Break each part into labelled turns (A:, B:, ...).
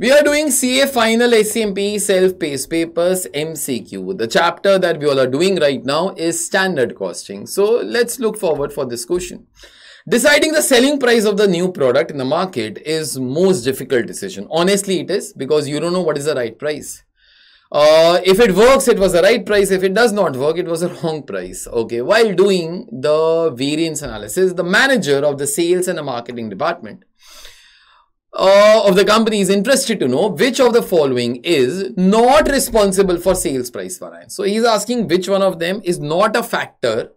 A: We are doing CA Final SCMP Self-Paced Papers MCQ. The chapter that we all are doing right now is Standard Costing. So let's look forward for this question. Deciding the selling price of the new product in the market is most difficult decision. Honestly, it is because you don't know what is the right price. Uh, if it works, it was the right price. If it does not work, it was a wrong price. Okay. While doing the variance analysis, the manager of the sales and the marketing department uh, of the company is interested to know which of the following is not responsible for sales price variance. So he's asking which one of them is not a factor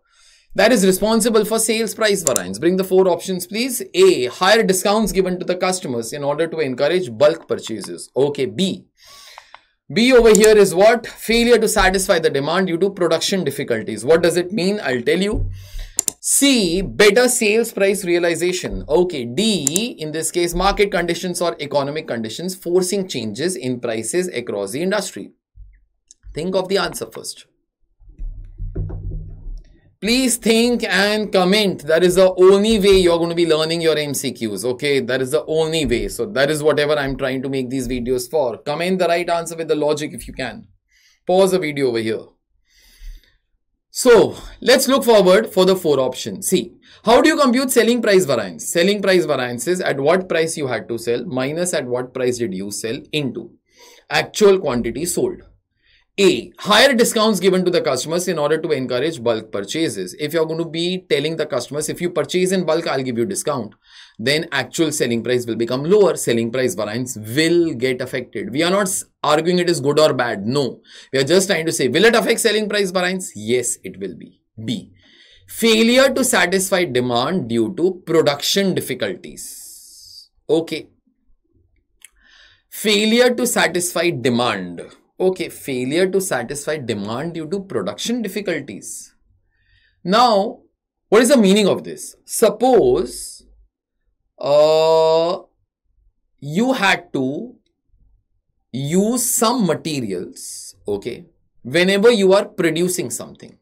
A: that is responsible for sales price variance. Bring the four options please. A. Higher discounts given to the customers in order to encourage bulk purchases. Okay. B. B over here is what? Failure to satisfy the demand due to production difficulties. What does it mean? I'll tell you. C, better sales price realization. Okay, D, in this case, market conditions or economic conditions forcing changes in prices across the industry. Think of the answer first. Please think and comment. That is the only way you're going to be learning your MCQs. Okay, that is the only way. So that is whatever I'm trying to make these videos for. Comment the right answer with the logic if you can. Pause the video over here. So let's look forward for the four options. See, how do you compute selling price variance? Selling price variance is at what price you had to sell minus at what price did you sell into actual quantity sold. A. Higher discounts given to the customers in order to encourage bulk purchases. If you're going to be telling the customers, if you purchase in bulk, I'll give you discount, then actual selling price will become lower. Selling price variance will get affected. We are not arguing it is good or bad. No. We are just trying to say, will it affect selling price variance? Yes, it will be. B. Failure to satisfy demand due to production difficulties. Okay. Failure to satisfy demand Okay, failure to satisfy demand due to production difficulties. Now, what is the meaning of this? Suppose uh, you had to use some materials, okay, whenever you are producing something.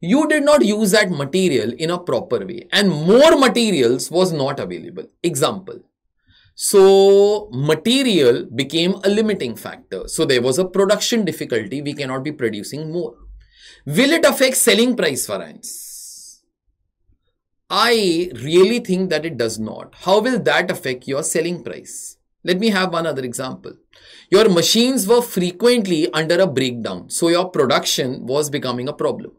A: You did not use that material in a proper way and more materials was not available. Example, so material became a limiting factor. So there was a production difficulty. We cannot be producing more. Will it affect selling price variance? I really think that it does not. How will that affect your selling price? Let me have one other example. Your machines were frequently under a breakdown. So your production was becoming a problem.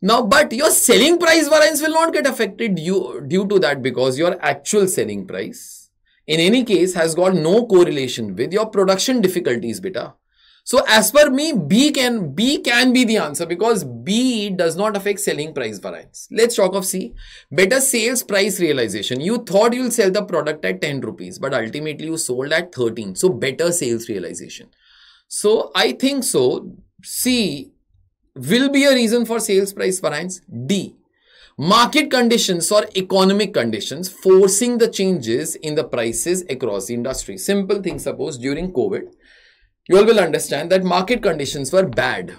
A: Now, but your selling price variance will not get affected due, due to that because your actual selling price in any case has got no correlation with your production difficulties beta. So as per me, B can, B can be the answer because B does not affect selling price variance. Let's talk of C. Better sales price realization. You thought you'll sell the product at 10 rupees, but ultimately you sold at 13. So better sales realization. So I think so. C will be a reason for sales price variance. D market conditions or economic conditions forcing the changes in the prices across the industry. Simple thing, suppose during COVID, you all will understand that market conditions were bad.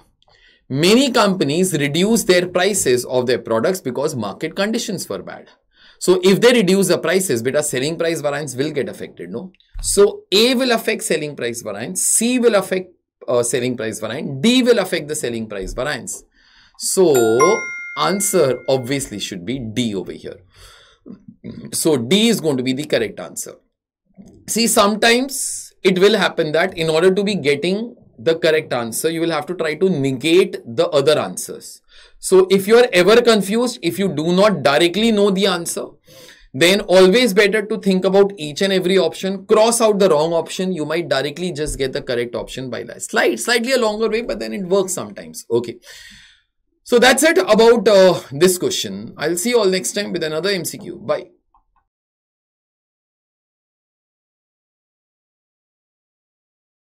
A: Many companies reduced their prices of their products because market conditions were bad. So if they reduce the prices, beta selling price variance will get affected, no? So A will affect selling price variance, C will affect uh, selling price variance, D will affect the selling price variance. So answer obviously should be D over here. So D is going to be the correct answer. See, sometimes it will happen that in order to be getting the correct answer, you will have to try to negate the other answers. So if you are ever confused, if you do not directly know the answer, then always better to think about each and every option, cross out the wrong option. You might directly just get the correct option by that. Slight, slightly a longer way, but then it works sometimes. Okay. So that's it about uh, this question. I'll see you all next time with another MCQ. Bye.